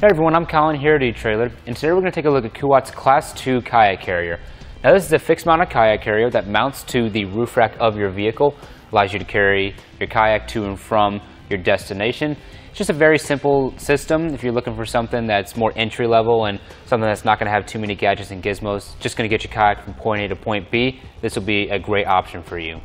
Hey everyone, I'm Colin here at eTrailer, and today we're going to take a look at Kuat's Class 2 kayak carrier. Now this is a fixed mounted kayak carrier that mounts to the roof rack of your vehicle, allows you to carry your kayak to and from your destination. It's just a very simple system if you're looking for something that's more entry level and something that's not going to have too many gadgets and gizmos, just going to get your kayak from point A to point B, this will be a great option for you.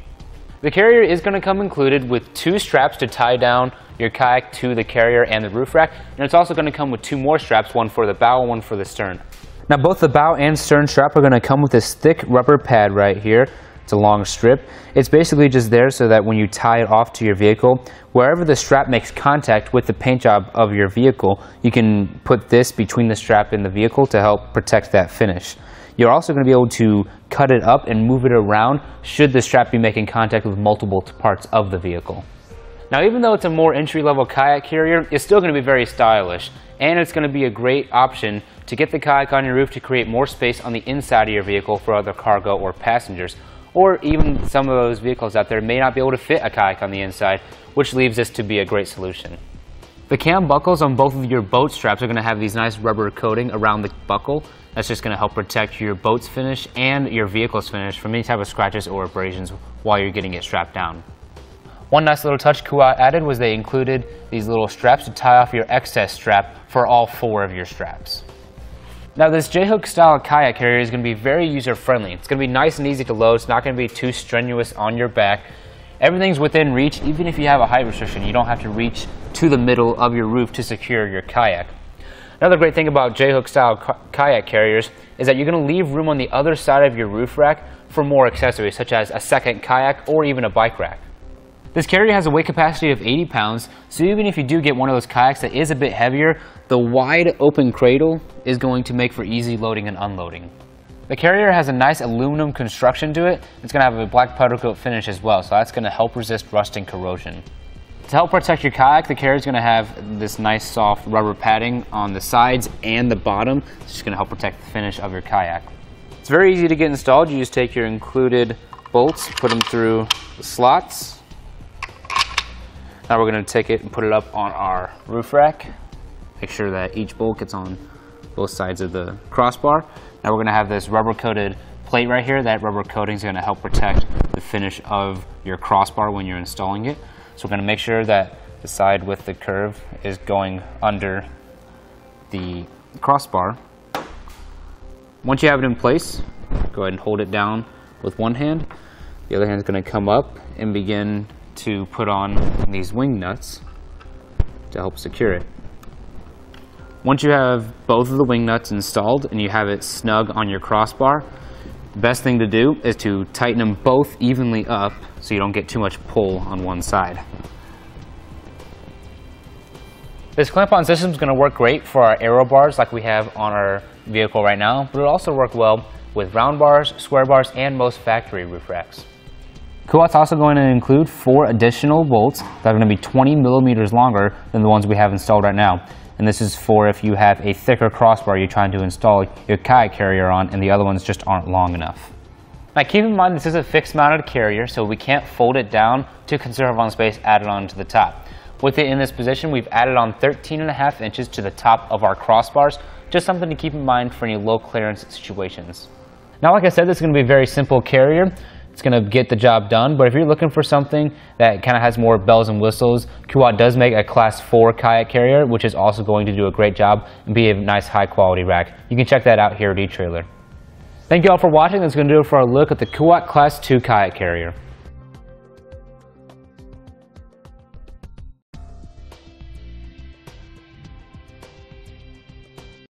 The carrier is going to come included with two straps to tie down your kayak to the carrier and the roof rack, and it's also going to come with two more straps, one for the bow and one for the stern. Now both the bow and stern strap are going to come with this thick rubber pad right here. It's a long strip. It's basically just there so that when you tie it off to your vehicle, wherever the strap makes contact with the paint job of your vehicle, you can put this between the strap and the vehicle to help protect that finish. You're also going to be able to cut it up and move it around should the strap be making contact with multiple parts of the vehicle. Now even though it's a more entry-level kayak carrier, it's still going to be very stylish and it's going to be a great option to get the kayak on your roof to create more space on the inside of your vehicle for other cargo or passengers. Or even some of those vehicles out there may not be able to fit a kayak on the inside, which leaves this to be a great solution. The cam buckles on both of your boat straps are going to have these nice rubber coating around the buckle. That's just going to help protect your boat's finish and your vehicle's finish from any type of scratches or abrasions while you're getting it strapped down. One nice little touch Kuat added was they included these little straps to tie off your excess strap for all four of your straps. Now this J-hook style kayak carrier is going to be very user friendly. It's going to be nice and easy to load. It's not going to be too strenuous on your back. Everything's within reach, even if you have a height restriction. You don't have to reach to the middle of your roof to secure your kayak. Another great thing about J-hook style kayak carriers is that you're going to leave room on the other side of your roof rack for more accessories, such as a second kayak or even a bike rack. This carrier has a weight capacity of 80 pounds, so even if you do get one of those kayaks that is a bit heavier, the wide open cradle is going to make for easy loading and unloading. The carrier has a nice aluminum construction to it. It's going to have a black powder coat finish as well, so that's going to help resist rust and corrosion. To help protect your kayak, the carrier is going to have this nice soft rubber padding on the sides and the bottom. It's just going to help protect the finish of your kayak. It's very easy to get installed. You just take your included bolts, put them through the slots. Now we're going to take it and put it up on our roof rack. Make sure that each bolt gets on both sides of the crossbar. Now we're going to have this rubber coated plate right here. That rubber coating is going to help protect the finish of your crossbar when you're installing it. So we're going to make sure that the side with the curve is going under the crossbar. Once you have it in place, go ahead and hold it down with one hand. The other hand is going to come up and begin to put on these wing nuts to help secure it. Once you have both of the wing nuts installed and you have it snug on your crossbar, the best thing to do is to tighten them both evenly up so you don't get too much pull on one side. This clamp-on system is going to work great for our aero bars like we have on our vehicle right now, but it'll also work well with round bars, square bars, and most factory roof racks. Kuat's also going to include four additional bolts that are going to be 20 millimeters longer than the ones we have installed right now and this is for if you have a thicker crossbar you're trying to install your kayak carrier on and the other ones just aren't long enough. Now keep in mind this is a fixed mounted carrier so we can't fold it down to conserve on space added on to the top. With it in this position we've added on 13 and a half inches to the top of our crossbars, just something to keep in mind for any low clearance situations. Now like I said this is going to be a very simple carrier it's going to get the job done. But if you're looking for something that kind of has more bells and whistles, Kuat does make a class 4 kayak carrier, which is also going to do a great job and be a nice high quality rack. You can check that out here at eTrailer. Thank you all for watching. That's going to do it for our look at the Kuat Class 2 kayak carrier.